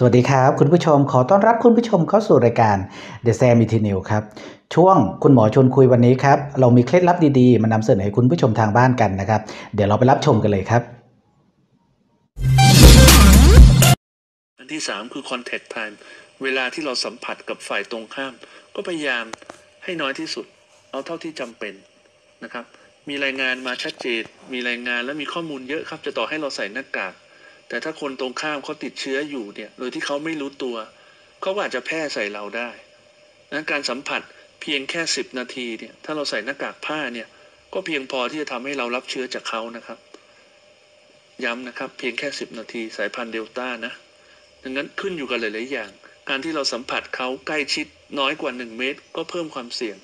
สวัสดีครับ คุณผู้ชมขอต้อนรับคุณผู้ชมเข้าสู่รายการ The Sam i t i n e w ครับ ช่วงคุณหมอชวนคุยวันนี้ครับ เรามีเคล็ดลับดีๆ มานำเสนอให้คุณผู้ชมทางบ้านกันนะครับ เดี๋ยวเราไปรับชมกันเลยครับ อันที่สามคือ contact time เวลาที่เราสัมผัสกับฝ่ายตรงข้าม ก็พยายามให้น้อยที่สุด เอาเท่าที่จำเป็นนะครับ มีรายงานมาชัดเจนมีรายงานและมีข้อมูลเยอะครับ จะต่อให้เราใส่หน้ากาก แต่ถ้าคนตรงข้ามเขาติดเชื้ออยู่เนี่ย โดยที่เขาไม่รู้ตัว เขาอาจจะแพร่ใส่เราได้นะการสัมผัสเพียงแค่สิบนาทีเนี่ย ถ้าเราใส่หน้ากากผ้าเนี่ย ก็เพียงพอที่จะทำให้เรารับเชื้อจากเขานะครับ ย้ำนะครับ เพียงแค่สิบนาทีสายพันธุ์เดลต้านะ ดังนั้นขึ้นอยู่กับหลาย ๆ อย่าง การที่เราสัมผัสเขาใกล้ชิดน้อยกว่า 1 เมตร ก็เพิ่มความเสี่ยง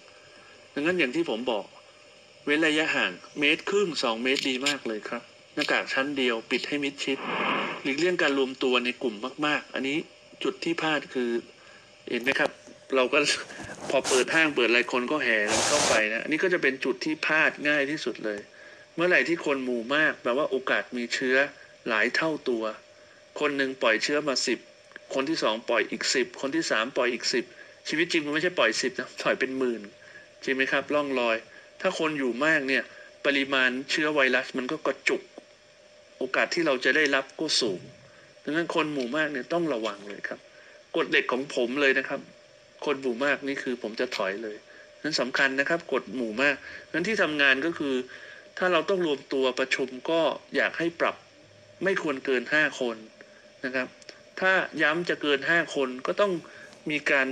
ดังนั้นอย่างที่ผมบอก เว้นระยะห่างเมตรครึ่ง2 เมตรดีมากเลยครับ หน้ากากชั้นเดียว ปิดให้มิดชิด หลีกเลี่ยงการรวมตัวในกลุ่มมาก ๆ อันนี้จุดที่พลาดคือเห็นไหมครับ เราก็พอเปิดห้างเปิดอะไรคนก็แห่กันเข้าไปนะอันนี้ก็จะเป็นจุดที่พลาดง่ายที่สุดเลย เมื่อไหร่ที่คนหมู่มากแปลว่าโอกาสมีเชื้อหลายเท่าตัว คนหนึ่งปล่อยเชื้อมาสิบคนที่สองปล่อยอีกสิบคนที่สามปล่อยอีกสิบชีวิตจริงมันไม่ใช่ปล่อยสิบนะปล่อยเป็นหมื่นจริงไหมครับร่องรอย ถ้าคนอยู่มากเนี่ยปริมาณเชื้อไวรัสมันก็กระจุก โอกาสที่เราจะได้รับก็สูงดังนั้นคนหมู่มากเนี่ยต้องระวังเลยครับกฎเด็กของผมเลยนะครับ คนหมู่มากนี่คือผมจะถอยเลยนั้นสำคัญนะครับกฎหมู่มากนั้นที่ทำงานก็คือ ถ้าเราต้องรวมตัวประชุมก็อยากให้ปรับไม่ควรเกินห้าคนนะครับ ถ้าย้ำจะเกิน5คนก็ต้องมีการ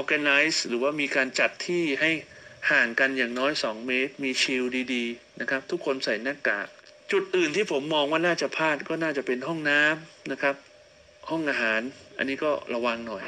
organize หรือว่ามีการจัดที่ให้ห่างกันอย่างน้อย 2 เมตร มีชิลดี ๆ นะครับ ทุกคนใส่หน้ากาก จุดอื่นที่ผมมองว่าน่าจะพลาดก็น่าจะเป็นห้องน้ำนะครับ ห้องอาหาร อันนี้ก็ระวังหน่อย